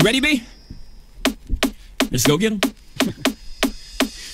You ready, B? Let's go get him.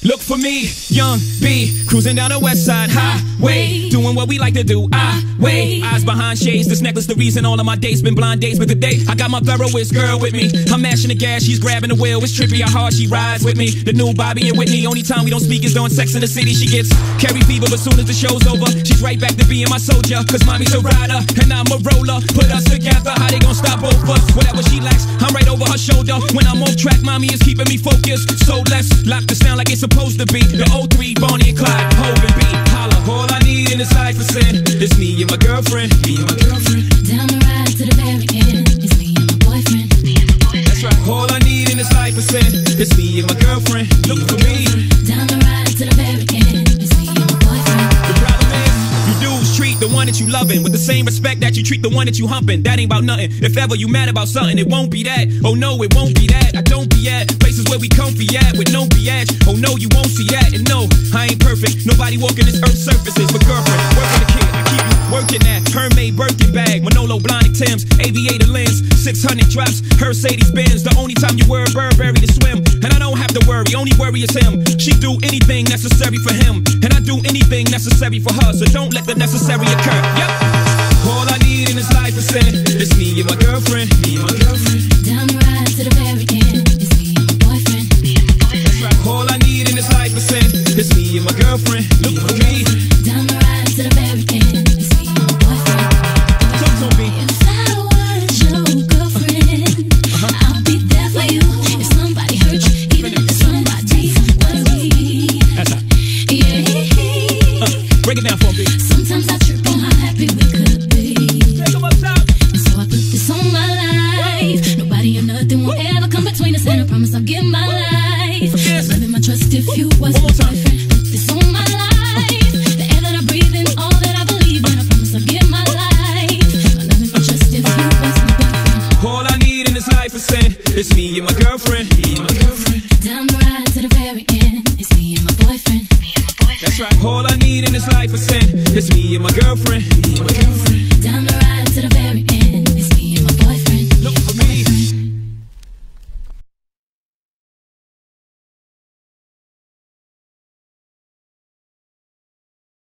Look for me, young B, cruising down the west side highway, doing what we like to do. I wait, eyes behind shades. This necklace, the reason all of my dates been blind dates. But today, I got my Veroist girl with me. I'm mashing the gas, she's grabbing the wheel. It's trippy how hard she rides with me. The new Bobby and Whitney. Only time we don't speak is during Sex and the City. She gets Carrie fever, but soon as the show's over, she's right back to being my soldier. Cause mommy's a rider and I'm a roller. Put us together, how they gon' stop us? Whatever she lacks, I'm right over her shoulder. When I'm off track, mommy is keeping me focused. So let's lock the sound like it's supposed to be. The old 03 Bonnie and Clyde, Hov and B. Holla, all I need in this life is sin. It's me and my girlfriend, me and my girlfriend. Down the ride to the very end. It's me and my boyfriend. Me and my boyfriend. That's right. All I need in this life is sin. It's me and my girlfriend. Look for me. Down the ride to the very end. One that you loving with the same respect that you treat the one that you humping. That ain't about nothing. If ever you mad about something, it won't be that. Oh no, it won't be that. I don't be at places where we comfy at with no biatch. Oh no, you won't see that. And no, I ain't perfect. Nobody walking this earth surfaces. But girlfriend, working the kid. I keep working that. Hermès Birkin bag, Manolo Blahnik Tim's, aviator lens, 600 drops, Mercedes Benz. The only time you wear a Burberry to swim, and I don't have to worry. Only worry is him. She do anything necessary for him, do anything necessary for her. So don't let the necessary occur. Yep. All I need in this life is sin. It's me and my girlfriend. Me and my girlfriend. trust if you was my boyfriend. This all my life, the air that I breathe in, all that I believe in. I promise I'll give my life. I'll trust if you was my boyfriend. All I need in this life is sin. It's me and my girlfriend. Me and my girlfriend. Down the ride to the very end. It's me and my boyfriend. Me and my boyfriend. That's right. All I need in this life is sin. It's me and my girlfriend. Me and my girlfriend. Down the ride to the very end.